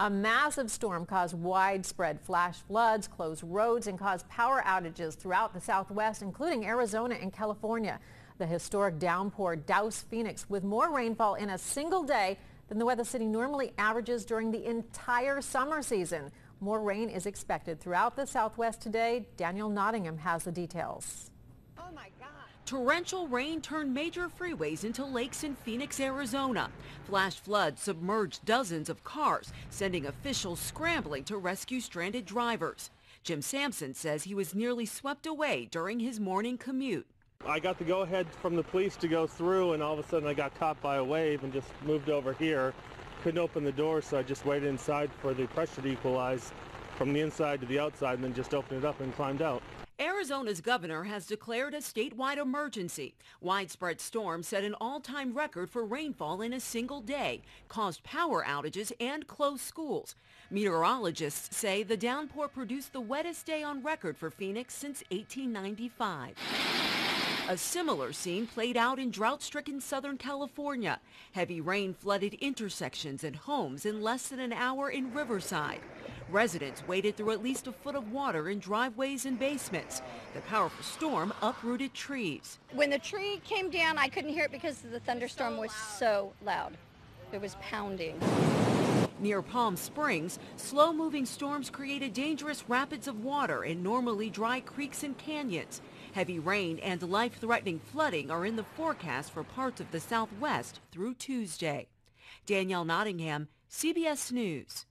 A massive storm caused widespread flash floods, closed roads, and caused power outages throughout the southwest, including Arizona and California. The historic downpour doused Phoenix with more rainfall in a single day than the Weather City normally averages during the entire summer season. More rain is expected throughout the southwest today. Danielle Nottingham has the details. Oh my God. Torrential rain turned major freeways into lakes in Phoenix, Arizona. Flash floods submerged dozens of cars, sending officials scrambling to rescue stranded drivers. Jim Sampson says he was nearly swept away during his morning commute. I got the go-ahead from the police to go through, and all of a sudden I got caught by a wave and just moved over here. Couldn't open the door, so I just waited inside for the pressure to equalize from the inside to the outside and then just opened it up and climbed out. Arizona's governor has declared a statewide emergency. Widespread storms set an all-time record for rainfall in a single day, caused power outages and closed schools. Meteorologists say the downpour produced the wettest day on record for Phoenix since 1895. A similar scene played out in drought-stricken Southern California. Heavy rain flooded intersections and homes in less than an hour in Riverside. Residents waded through at least a foot of water in driveways and basements. The powerful storm uprooted trees. When the tree came down, I couldn't hear it because the thunderstorm was so loud. It was pounding. Near Palm Springs, slow-moving storms created dangerous rapids of water in normally dry creeks and canyons. Heavy rain and life-threatening flooding are in the forecast for parts of the southwest through Tuesday. Danielle Nottingham, CBS News.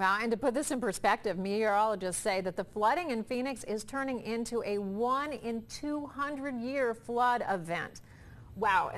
Well, and to put this in perspective, meteorologists say that the flooding in Phoenix is turning into a one in 200 year flood event. Wow.